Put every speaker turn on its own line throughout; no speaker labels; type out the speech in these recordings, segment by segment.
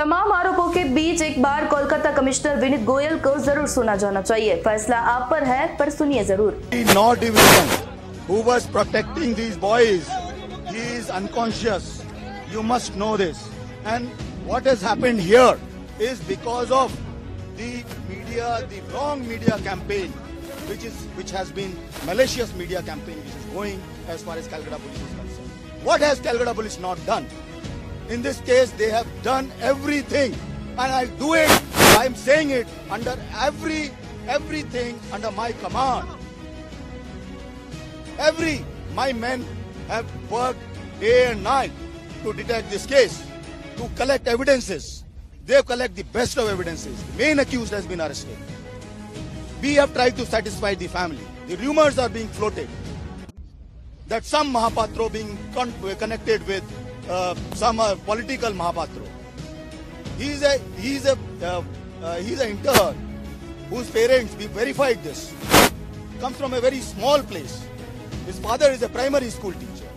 तमाम आरोपों के बीच एक बार कोलकाता कमिश्नर विनीत गोयल को ज़रूर सुना जाना चाहिए। फैसला आप पर है, पर सुनिए ज़रूर।
Not division protecting these boys is unconscious you must know this and what is here is because of दीडिया wrong media campaign Which is, which has been malicious media campaign which is going as far as Calcutta Police is concerned. What has Calcutta Police not? In this case, they have done everything, and I do it. I am saying it under every everything under my command. Every my men have worked day and night to detect this case, to collect evidences. They collect the best of evidences. The main accused has been arrested. We have tried to satisfy the family. The rumors are being floated that some Mahapatro being con- connected with some uh, political Mahapatro. He is a he is a uh, uh, he is an intern whose parents we verified this comes from a very small place. His father is a primary school teacher.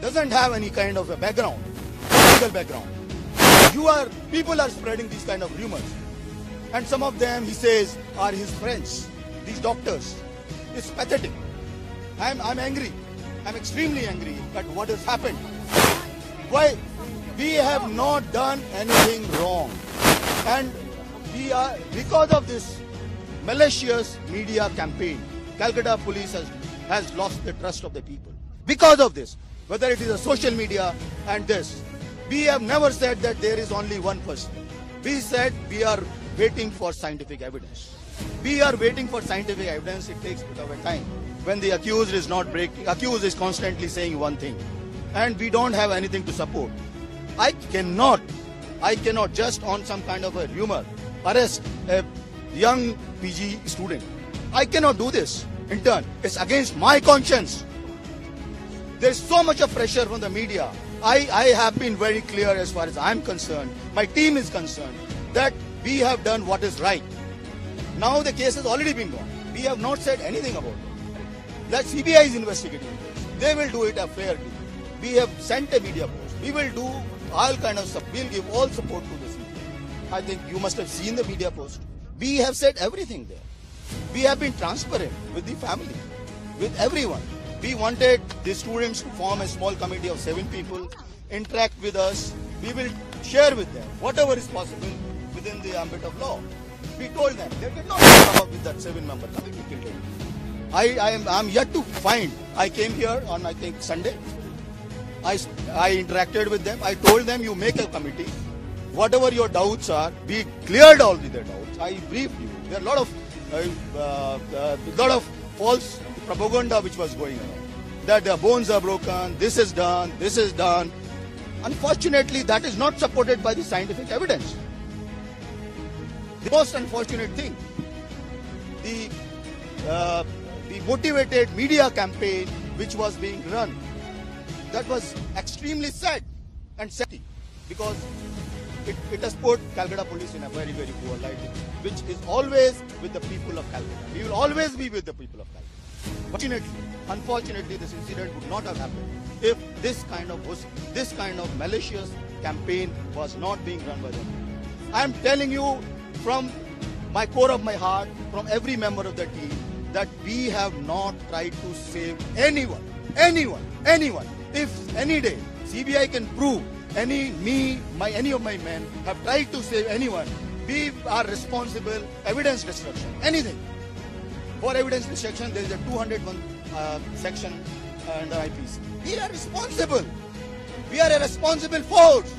Doesn't have any kind of a background, political background. You are people are spreading these kind of rumors, and some of them he says are his friends. These doctors. It's pathetic. I'm I'm angry. I'm extremely angry at what has happened. Why? We have not done anything wrong. And we are, because of this malicious media campaign, Calcutta police has, has lost the trust of the people. Because of this, whether it is a social media and this, we have never said that there is only one person. We said we are waiting for scientific evidence. We are waiting for scientific evidence. It takes bit of a time. When the accused is not breaking, accused is constantly saying one thing, and we don't have anything to support. I cannot, I cannot just on some kind of a rumor arrest a young PG student. I cannot do this. In turn, it's against my conscience. There's so much of pressure from the media. I, I have been very clear as far as I'm concerned, my team is concerned, that we have done what is right. Now the case has already been gone. We have not said anything about it. That CBI is investigating. They will do it a fairly. We have sent a media post. We will do all kind of stuff. We'll give all support to the CBI. I think you must have seen the media post. We have said everything there. We have been transparent with the family, with everyone. We wanted the students to form a small committee of seven people, interact with us. We will share with them whatever is possible within the ambit of law. We told them they did not come up with that seven-member committee. I, I am I'm yet to find. I came here on I think Sunday. I, I interacted with them. I told them you make a committee. Whatever your doubts are, we cleared all the doubts. I briefed you. There are a lot of uh, uh, uh, lot of false propaganda which was going on. That their bones are broken. This is done. This is done. Unfortunately, that is not supported by the scientific evidence. The most unfortunate thing, the uh, the motivated media campaign which was being run that was extremely sad and sad because it, it has put Calcutta police in a very, very poor light, which is always with the people of Calcutta. We will always be with the people of Calcutta. Fortunately, unfortunately, this incident would not have happened if this kind of this kind of malicious campaign was not being run by them. I am telling you from my core of my heart, from every member of the team, that we have not tried to save anyone, anyone, anyone. If any day CBI can prove any me, my any of my men have tried to save anyone, we are responsible. Evidence destruction, anything. For evidence destruction, there is a 201 uh, section under IPC. We are responsible. We are a responsible force.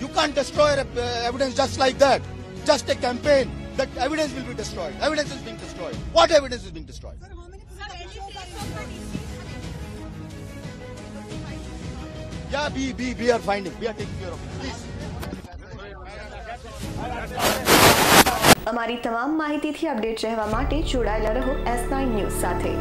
You can't destroy uh, evidence just like that. Just a campaign. That evidence will be destroyed. Evidence is being destroyed. What evidence is being destroyed? Yeah, we, we, we are finding. We are taking care of it. Please.
અમારી તમામ માહિતીથી update રહેવા માટે જોડાયેલા રહો S nine news સાથે